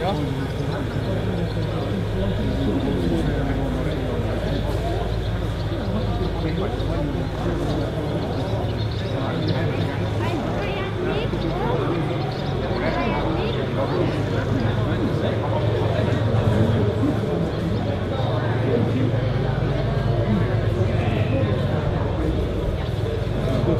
Yeah.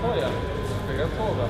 错呀，这个错吧？